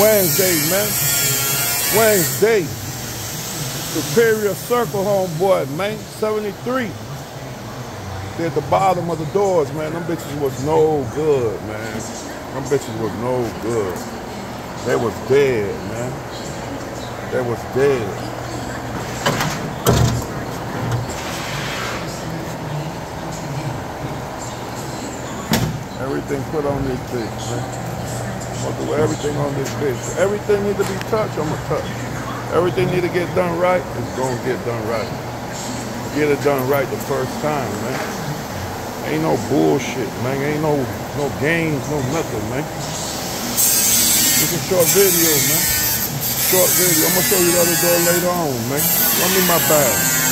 Wednesday, man. Wednesday. Superior Circle homeboy, man. 73. They're at the bottom of the doors, man. Them bitches was no good, man. Them bitches was no good. They was dead, man. They was dead. Everything put on this bitch, man. I'm gonna do everything on this bitch. Everything need to be touched, I'm gonna touch. Everything need to get done right, it's gonna get done right. Get it done right the first time, man. Ain't no bullshit, man. Ain't no no games, no nothing, man. It's a short video, man. Short video. I'm gonna show you the other door later on, man. Run me my bag.